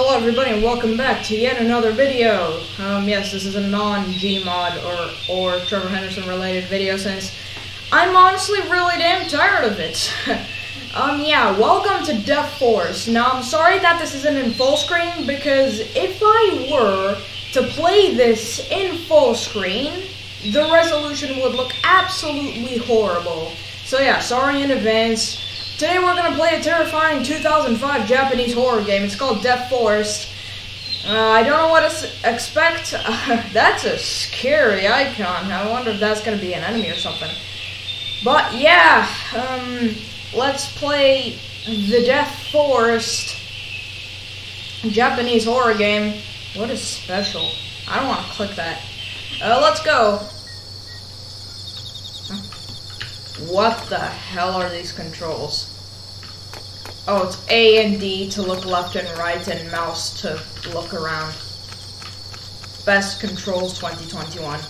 Hello everybody and welcome back to yet another video. Um, yes, this is a non-Gmod or, or Trevor Henderson related video since I'm honestly really damn tired of it. um, yeah, welcome to Death Forest. Now, I'm sorry that this isn't in full screen because if I were to play this in full screen, the resolution would look absolutely horrible. So yeah, sorry in advance. Today we're gonna play a terrifying 2005 Japanese horror game. It's called Death Forest. Uh, I don't know what to expect. Uh, that's a scary icon. I wonder if that's gonna be an enemy or something. But yeah, um, let's play the Death Forest Japanese horror game. What is special? I don't want to click that. Uh, let's go. What the hell are these controls? Oh, it's A and D to look left and right and mouse to look around. Best controls 2021.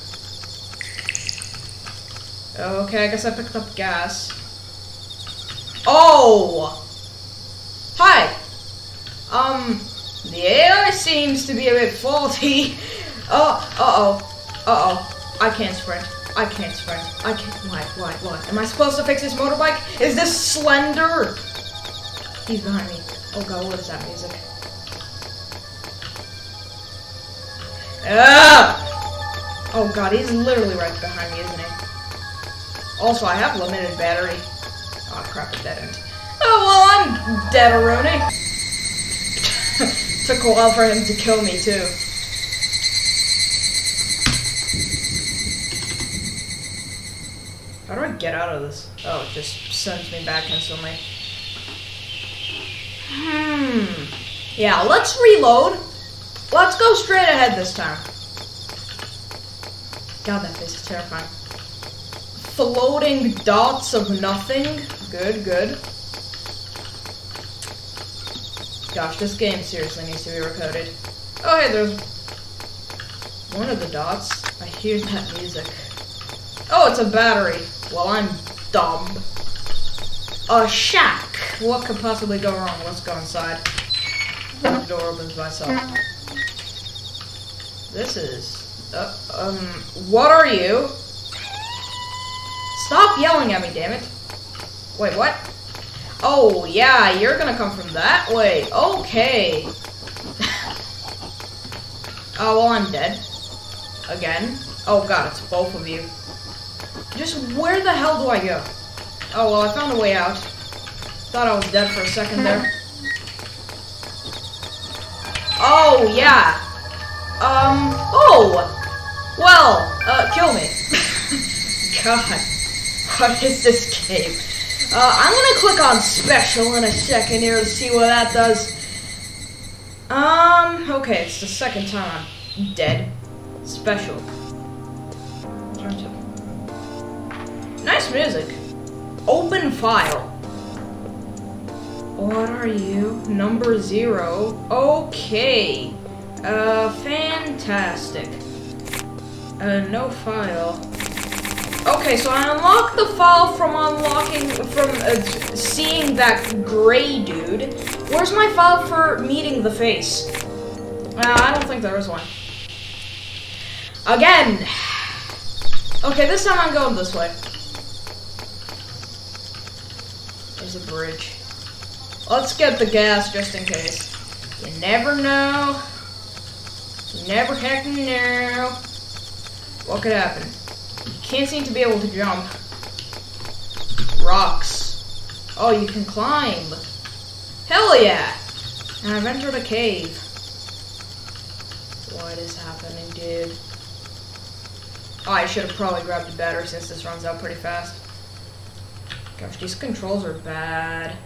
Okay, I guess I picked up gas. Oh! Hi! Um, the AI seems to be a bit faulty. Oh, uh-oh. Uh-oh. I can't sprint. I can't sprint. I can't. Why? Why? Why? Am I supposed to fix this motorbike? Is this slender? He's behind me. Oh god, what is that music? Ah! Oh god, he's literally right behind me, isn't he? Also, I have limited battery. Oh crap, it dead end. Oh well, I'm dead already. Took a while for him to kill me too. How do I get out of this? Oh, it just sends me back instantly. Hmm. Yeah, let's reload. Let's go straight ahead this time. God, that face is terrifying. Floating dots of nothing. Good, good. Gosh, this game seriously needs to be recoded. Oh, hey, there's one of the dots. I hear that music. Oh, it's a battery. Well, I'm dumb. A shack. What could possibly go wrong? Let's go inside. The door opens by itself. This is... Uh, um, what are you? Stop yelling at me, damn it. Wait, what? Oh, yeah, you're gonna come from that way. Okay. oh, well, I'm dead. Again. Oh, God, it's both of you. Just where the hell do I go? Oh, well, I found a way out. Thought I was dead for a second there. Oh, yeah. Um, oh! Well, uh, kill me. God, what is this game? Uh, I'm gonna click on special in a second here to see what that does. Um, okay, it's the second time I'm dead. Special. Nice music. Open file. What are you? Number zero. Okay. Uh, fantastic. Uh, no file. Okay, so I unlocked the file from unlocking, from uh, seeing that gray dude. Where's my file for meeting the face? Uh, I don't think there is one. Again! Okay, this time I'm going this way. There's a bridge. Let's get the gas just in case. You never know. You never heck know. What could happen? You can't seem to be able to jump. Rocks. Oh, you can climb. Hell yeah! And I've entered a cave. What is happening, dude? Oh, I should have probably grabbed a battery since this runs out pretty fast. Gosh, these controls are bad.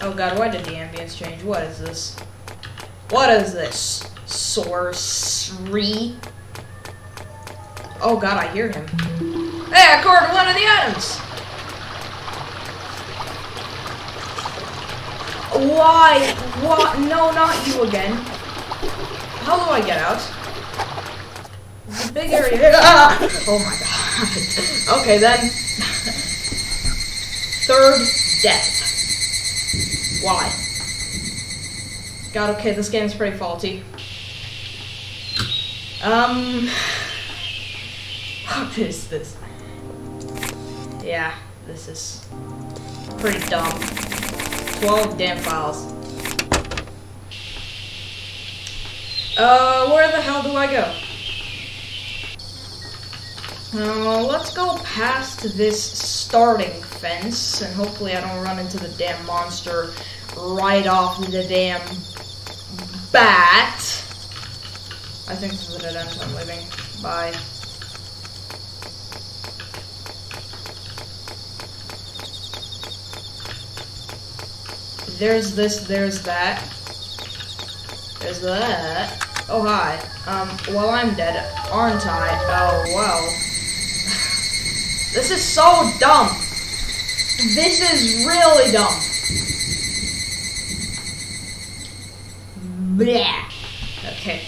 Oh god, why did the ambience change? What is this? What is this? Sorcery? Oh god, I hear him. Hey, I caught one of the items! Why? What? No, not you again. How do I get out? It's a big area. Ah! Oh my god. okay, then. Third death. Why? God, okay, this game's pretty faulty. Um, what is this? Yeah, this is pretty dumb. 12 damn files. Uh, where the hell do I go? Uh, let's go past this starting fence, and hopefully I don't run into the damn monster right off the damn bat. I think this is a dead end, so I'm leaving. Bye. There's this, there's that. There's that. Oh, hi. Um, well, I'm dead, aren't I? Oh, well. This is so dumb. This is really dumb. Blah. Okay.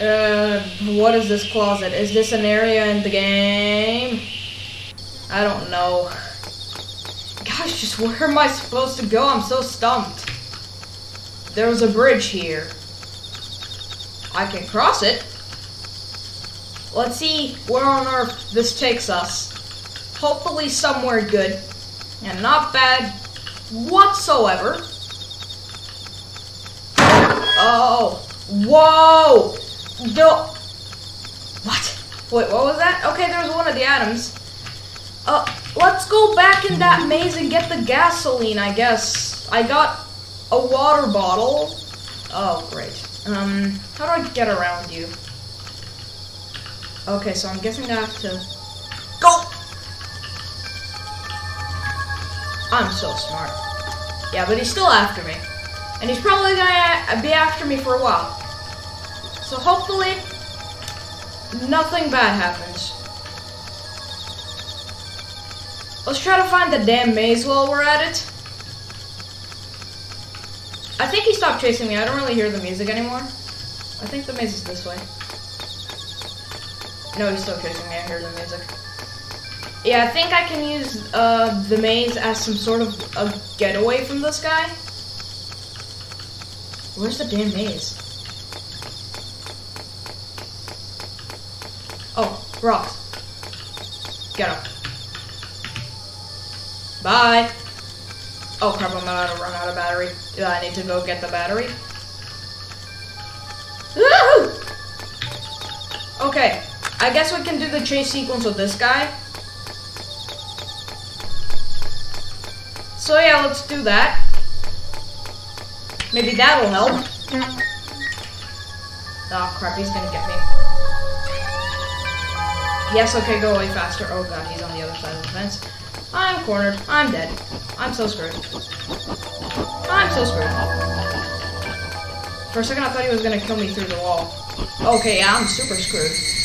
Uh, what is this closet? Is this an area in the game? I don't know. Gosh, just where am I supposed to go? I'm so stumped. There's a bridge here. I can cross it. Let's see where on earth this takes us. Hopefully somewhere good. And not bad whatsoever. Oh, whoa! No. What? Wait, what was that? Okay, there's one of the atoms. Uh, let's go back in that maze and get the gasoline, I guess. I got a water bottle. Oh, great. Um, how do I get around you? Okay, so I'm guessing I have to go. I'm so smart. Yeah, but he's still after me. And he's probably gonna be after me for a while. So hopefully, nothing bad happens. Let's try to find the damn maze while we're at it. I think he stopped chasing me. I don't really hear the music anymore. I think the maze is this way. No, he's still chasing me. I hear the music. Yeah, I think I can use uh, the maze as some sort of a getaway from this guy. Where's the damn maze? Oh, rocks. Get up. Bye. Oh crap, I'm about to run out of battery. Do I need to go get the battery? Okay, I guess we can do the chase sequence with this guy. So yeah, let's do that. Maybe that'll help. Oh crap, he's gonna get me. Yes, okay, go away faster. Oh god, he's on the other side of the fence. I'm cornered. I'm dead. I'm so screwed. I'm so screwed. For a second, I thought he was gonna kill me through the wall. Okay, yeah, I'm super screwed.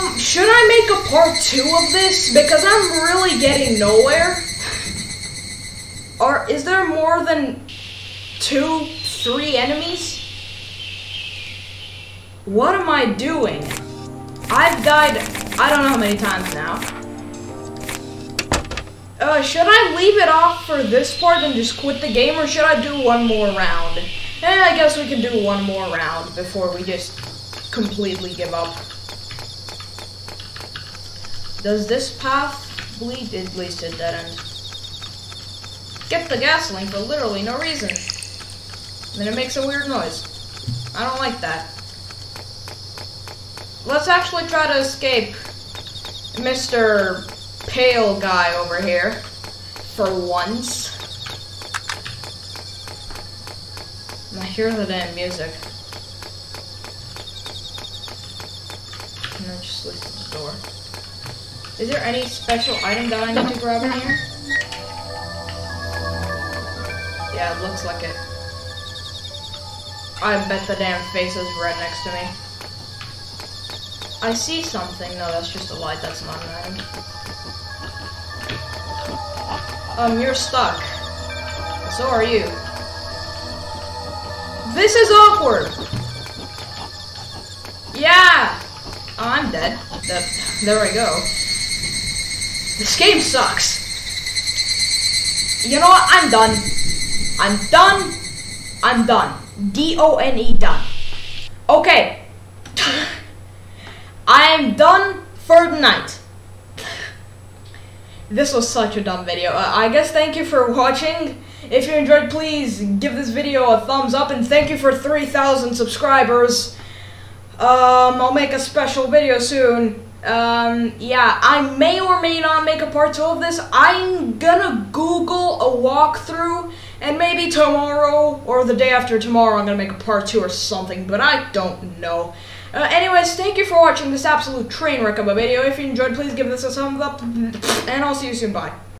Um, should I make a part two of this? Because I'm really getting nowhere. Or is there more than two, three enemies? What am I doing? I've died, I don't know how many times now. Uh, should I leave it off for this part and just quit the game, or should I do one more round? Eh, I guess we can do one more round before we just completely give up. Does this path lead? It leads to a dead end. Get the gasoline for literally no reason. And then it makes a weird noise. I don't like that. Let's actually try to escape Mr. Pale guy over here. For once. I hear the damn music. And then just to the door. Is there any special item that I need to grab in here? Yeah, it looks like it. I bet the damn face is right next to me. I see something. No, that's just a light. That's not an item. Um, you're stuck. So are you. This is awkward! Yeah! Oh, I'm dead. That, there I go. This game sucks. You know what? I'm done. I'm done. I'm done. D O N E done. Okay. I'm done for the night. This was such a dumb video. Uh, I guess thank you for watching. If you enjoyed, please give this video a thumbs up and thank you for 3,000 subscribers. Um, I'll make a special video soon. Um, yeah, I may or may not make a part two of this. I'm gonna Google a walkthrough, and maybe tomorrow or the day after tomorrow I'm gonna make a part two or something, but I don't know. Uh, anyways, thank you for watching this absolute train wreck of a video. If you enjoyed, please give this a thumbs up, and I'll see you soon. Bye.